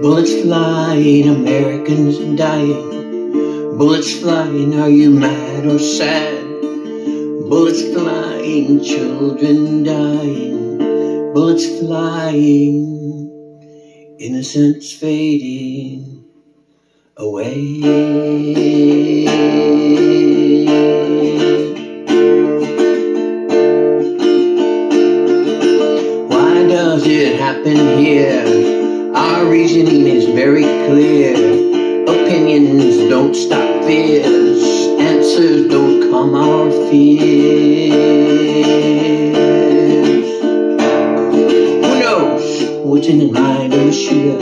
Bullets flying, Americans dying. Bullets flying, are you mad or sad? Bullets flying, children dying. Bullets flying, innocence fading away. Why does it happen here? Our reasoning is very clear. Opinions don't stop fears. Answers don't calm our fears. Who knows what's in the mind of a shooter?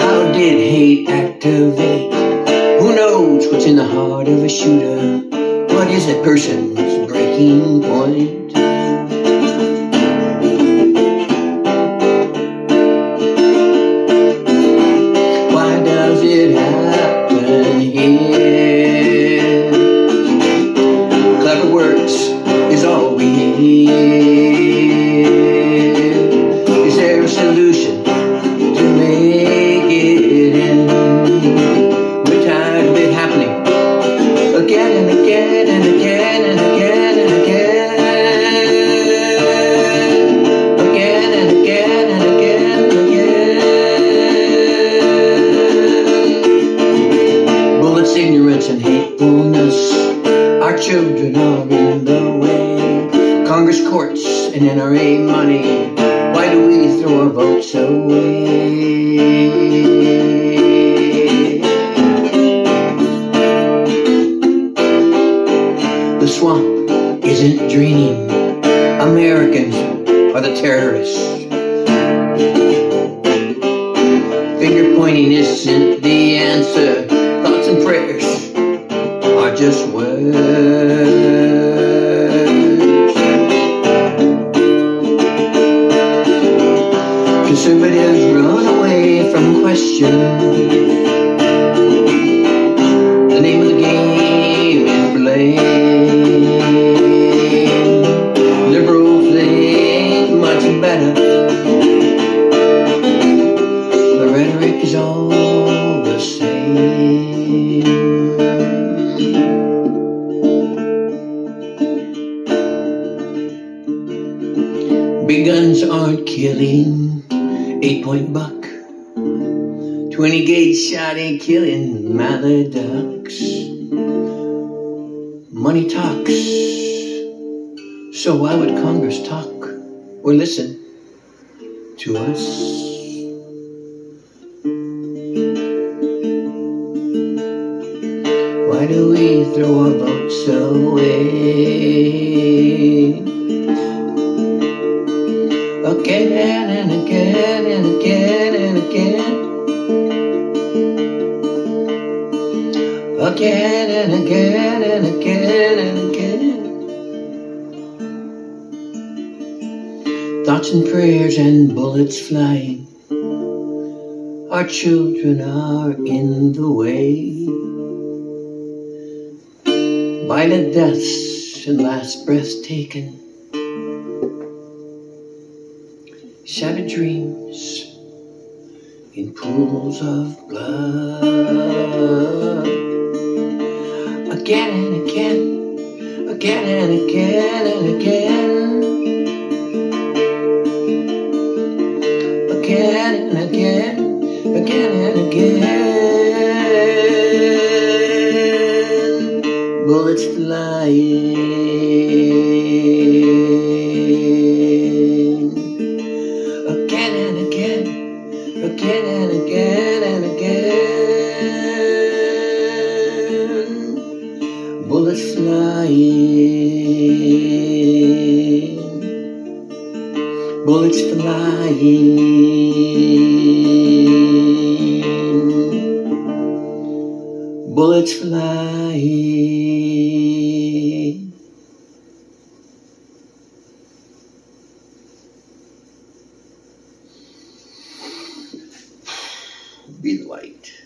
How did hate activate? Who knows what's in the heart of a shooter? What is that person's breaking point? And hatefulness. Our children are in the way. Congress, courts, and NRA money. Why do we throw our votes away? The swamp isn't dreaming. Americans are the terrorists. Finger pointing isn't the answer. Just words. Conservatives run away from questions. The name of the game is blame. Liberals think much better. The rhetoric is all the same. Big guns aren't killing. Eight point buck. 20 gauge shot ain't killing mallard ducks. Money talks. So why would Congress talk or listen to us? Why do we throw our votes away? Again and again and again and again. Thoughts and prayers and bullets flying. Our children are in the way. Violent deaths and last breaths taken. Shattered dreams in pools of blood. Again and again and again. Again and again, again and again. Bullets flying. Again and again, again and bullets flying, bullets flying. Be the light.